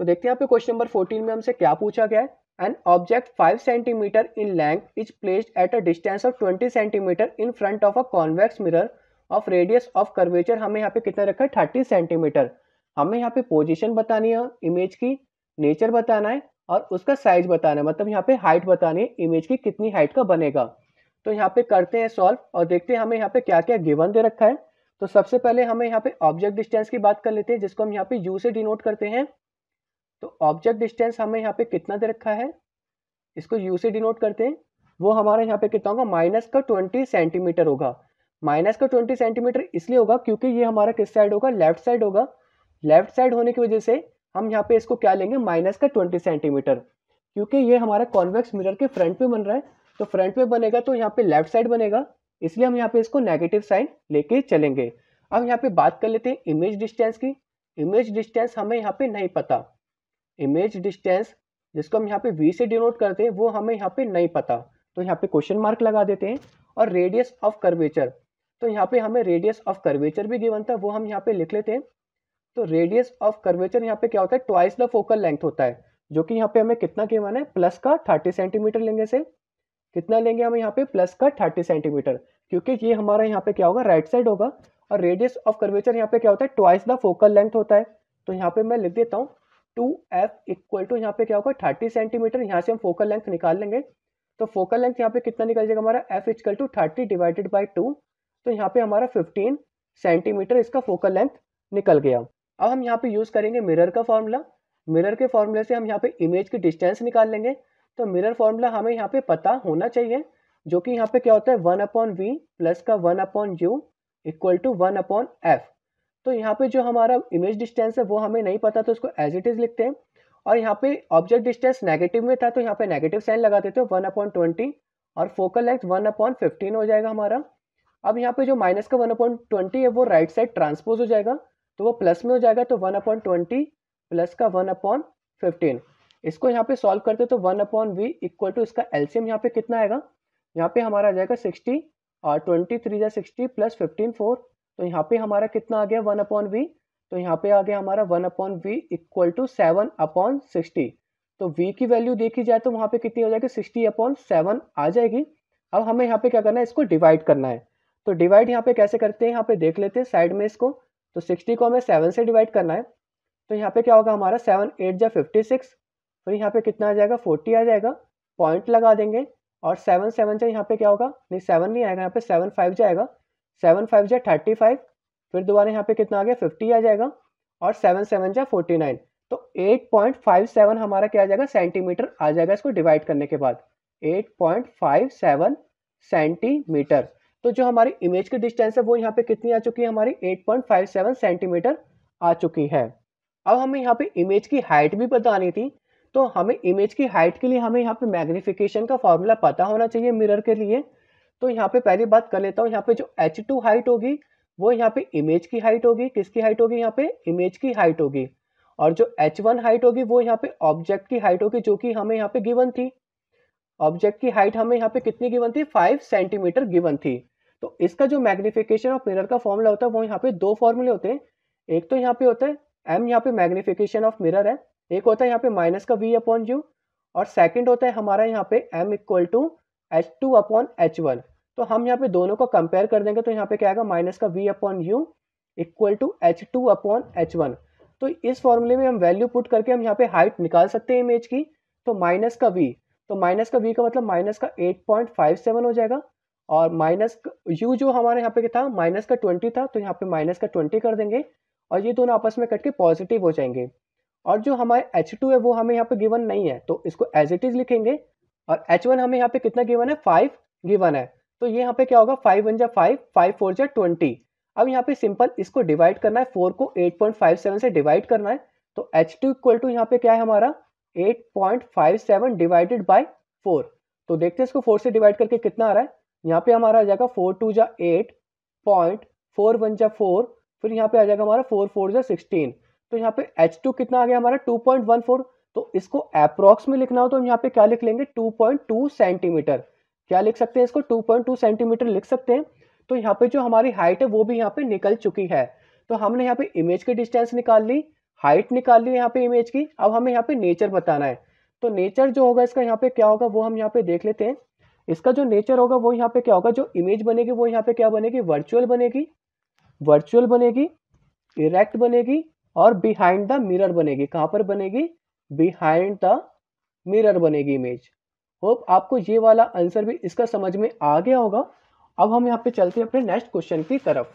तो देखते हैं यहाँ पे क्वेश्चन नंबर 14 में हमसे क्या पूछा गया है? An object 5 centimetre in length is placed at a distance of 20 centimetre in front of a convex mirror of radius of curvature हमें यहाँ पे कितना रखा है? थर्टी सेंटीमीटर हमें यहाँ पे पोजिशन बतानी है इमेज की नेचर बताना है और उसका साइज़ बताना है। मतलब यहाँ पे हाइट बतानी है इमेज की कितनी हाइट का बनेगा। तो यहाँ पे करते हैं सॉल्व और देखते हैं हमें यहाँ पे क्या क्या गिवन दे रखा है। तो सबसे पहले हमें यहाँ पे ऑब्जेक्ट डिस्टेंस की बात कर लेते हैं, जिसको हम यहाँ पे यू से डिनोट करते हैं। तो ऑब्जेक्ट डिस्टेंस हमें यहाँ पे कितना दे रखा है? इसको यू से डिनोट करते हैं। वो हमारा यहाँ पे कितना होगा? माइनस का ट्वेंटी सेंटीमीटर होगा। माइनस का ट्वेंटी सेंटीमीटर इसलिए होगा क्योंकि ये हमारा किस साइड होगा? लेफ़्ट साइड होगा। लेफ़्ट साइड होने की वजह से हम यहाँ पे इसको क्या लेंगे? माइनस का ट्वेंटी सेंटीमीटर क्योंकि ये हमारा कॉन्वेक्स मिरर के फ्रंट पे बन रहा है। तो फ्रंट पे बनेगा तो यहाँ पे लेफ़्ट साइड बनेगा। इसलिए हम यहाँ पे इसको नेगेटिव साइन लेके चलेंगे। अब यहाँ पे बात कर लेते हैं इमेज डिस्टेंस की। इमेज डिस्टेंस हमें यहाँ पे नहीं पता। इमेज डिस्टेंस जिसको हम यहाँ पे वी से डिनोट करते हैं वो हमें यहाँ पे नहीं पता तो यहाँ पे क्वेश्चन मार्क लगा देते हैं और रेडियस ऑफ़ कर्वेचर तो यहाँ पे हमें रेडियस ऑफ़ कर्वेचर भी गिवन था वो हम यहाँ पे लिख लेते हैं तो रेडियस ऑफ़ कर्वेचर यहाँ पे क्या होता है ट्वाइस द फोकल लेंथ होता है जो कि यहाँ पे हमें कितना गिवन है प्लस का थर्टी सेंटीमीटर लेंगे से कितना लेंगे हम यहाँ पे प्लस का थर्टी सेंटीमीटर क्योंकि ये हमारा यहाँ पे क्या होगा राइट साइड होगा और रेडियस ऑफ़ कर्वेचर यहाँ पे क्या होता है ट्वाइस द फोकल लेंथ होता है तो यहाँ पे मैं लिख देता हूँ टू एफ़ इक्वल टू यहाँ पे क्या होगा? Thirty centimetre. यहाँ से हम फोकल लेंथ निकाल लेंगे। तो फोकल लेंथ यहाँ पे कितना निकल जाएगा हमारा? F equal to thirty divided by two. तो यहाँ पे हमारा फिफ्टीन सेंटीमीटर इसका फोकल लेंथ निकल गया। अब हम यहाँ पे यूज़ करेंगे मिरर का फॉर्मूला। मिरर के फॉर्मूले से हम यहाँ पे इमेज की डिस्टेंस निकाल लेंगे। तो मिरर फॉर्मूला हमें यहाँ पे पता होना चाहिए, जो कि यहाँ पे क्या होता है? वन अपॉन वी प्लस का one upon U equal to one upon F. तो यहाँ पे जो हमारा इमेज डिस्टेंस है, वो हमें नहीं पता तो उसको एज इट इज़ लिखते हैं। और यहाँ पे ऑब्जेक्ट डिस्टेंस नेगेटिव में था तो यहाँ पे नेगेटिव साइन लगा देते हो वन अपॉन ट्वेंटी और focal length one upon fifteen हो जाएगा हमारा। अब यहाँ पे जो माइनस का वन अपॉन ट्वेंटी है, वो राइट साइड ट्रांसपोज हो जाएगा तो वो प्लस में हो जाएगा तो वन अपॉन ट्वेंटी प्लस का वन अपॉन फिफ्टीन इसको यहाँ पे सॉल्व करते तो one upon V equal to इसका एल्सियम यहाँ पे कितना आएगा? यहाँ पे हमारा आ जाएगा सिक्सटी और ट्वेंटी थ्री या सिक्सटी प्लस फिफ्टीन फोर तो यहाँ पे हमारा कितना आ गया? वन अपॉन वी तो यहाँ पे आ गया हमारा one upon V equal to seven upon sixty. तो v की वैल्यू देखी जाए तो वहाँ पे कितनी हो जाएगी? सिक्सटी अपॉन सेवन आ जाएगी। अब हमें यहाँ पे क्या करना है? इसको डिवाइड करना है। तो डिवाइड यहाँ पे कैसे करते हैं? यहाँ पे देख लेते हैं साइड में इसको। तो सिक्सटी को हमें सेवन से डिवाइड करना है। तो यहाँ पे क्या होगा हमारा? सेवन, एट जा फिफ्टी सिक्स फिर यहाँ पे कितना आ जाएगा? फोर्टी आ जाएगा। पॉइंट लगा देंगे। और सेवन सेवन जा यहाँ पे क्या होगा? नहीं, सेवन नहीं आएगा। यहाँ पे सेवन, फाइव जाएगा। सेवन फाइव जा थर्टी फाइव, फिर दोबारा यहाँ पे कितना आ गया? फिफ्टी आ जाएगा और सेवन सेवन जा फोर्टी नाइन। तो एट पॉइंट फाइव सेवन हमारा क्या आ जाएगा? सेंटीमीटर आ जाएगा इसको डिवाइड करने के बाद। Eight point five seven centimetre. तो जो हमारी इमेज की डिस्टेंस है, वो यहाँ पे कितनी आ चुकी है हमारी? 8.57 सेंटीमीटर आ चुकी है। अब हमें यहाँ पे इमेज की हाइट भी बतानी थी। तो हमें इमेज की हाइट के लिए हमें यहाँ पे मैग्निफिकेशन का फॉर्मूला पता होना चाहिए मिरर के लिए। तो यहाँ पे पहली बात कर लेता हूँ यहाँ पे जो एच टू हाइट होगी वो यहाँ पे इमेज की हाइट होगी किसकी हाइट होगी यहाँ पे इमेज की हाइट होगी और जो एच वन हाइट होगी वो यहाँ पे ऑब्जेक्ट की हाइट होगी जो कि हमें यहाँ पे गिवन थी ऑब्जेक्ट की हाइट हमें यहाँ पे कितनी गिवन थी फाइव सेंटीमीटर गिवन थी तो इसका जो मैग्निफिकेशन ऑफ़ मिरर का फॉर्मूला होता है वो यहाँ पे दो फॉर्मूले होते हैं एक तो यहाँ पे होता है एम यहाँ पे मैग्निफिकेशन ऑफ़ मिरर है एक होता है यहाँ पे माइनस का वी अपॉन यू और सेकंड होता है हमारा यहाँ पे M equal to H two upon H one तो हम यहाँ पे दोनों को कंपेयर कर देंगे तो यहाँ पे क्या आएगा? माइनस का V upon U equal to H two upon H one तो इस फॉर्मूले में हम वैल्यू पुट करके हम यहाँ पे हाइट निकाल सकते हैं इमेज की। तो माइनस का वी तो माइनस का वी का मतलब माइनस का एट पॉइंट फाइव सेवन हो जाएगा। और माइनस यू जो हमारे यहाँ पे था? माइनस का ट्वेंटी था तो यहाँ पे माइनस का ट्वेंटी कर देंगे। और ये दोनों आपस में कट के पॉजिटिव हो जाएँगे। और जो हमारे एच टू है, वो हमें यहाँ पे गिवन नहीं है तो इसको एज इट इज़ लिखेंगे। और एच वन हमें यहाँ पे कितना गिवन है? फाइव गिवन है। तो ये यहाँ पे क्या होगा? फाइव वन जा फाइव फाइव फोर जा ट्वेंटी अब यहाँ पे सिंपल इसको डिवाइड करना है। फोर को एट पॉइंट फाइव सेवन से डिवाइड करना है। तो एच टू इक्वल टू यहाँ पे क्या है हमारा? Eight point five seven divided by four तो देखते हैं इसको फोर से डिवाइड करके कितना आ रहा है। यहाँ पे हमारा आ जाएगा फोर टू जा एट पॉइंट फोर वन जा फोर फिर यहाँ पे आ जाएगा हमारा फोर फोर जा सिक्सटीन तो यहाँ पे एच टू कितना आ गया हमारा? टू पॉइंट वन फोर तो इसको अप्रोक्स में लिखना हो तो हम यहाँ पे क्या लिख लेंगे टू पॉइंट टू सेंटीमीटर क्या लिख सकते हैं इसको टू पॉइंट टू सेंटीमीटर लिख सकते हैं तो यहाँ पे जो हमारी हाइट है वो भी यहाँ पे निकल चुकी है तो हमने यहाँ पे इमेज की डिस्टेंस निकाल ली हाइट निकाल ली यहाँ पे इमेज की अब हमें यहाँ पे नेचर बताना है तो नेचर जो होगा इसका यहाँ पे क्या होगा वो हम यहाँ पे देख लेते हैं इसका जो नेचर होगा वो यहाँ पे क्या होगा जो इमेज बनेगी वो यहाँ पे क्या बनेगी वर्चुअल बनेगी वर्चुअल बनेगी इरेक्ट बनेगी और बिहाइंड द मिरर बनेगी कहाँ पर बनेगी बिहाइंड द मिरर बनेगी इमेज होप आपको ये वाला आंसर भी इसका समझ में आ गया होगा. अब हम यहाँ पे चलते हैं अपने नेक्स्ट क्वेश्चन की तरफ़.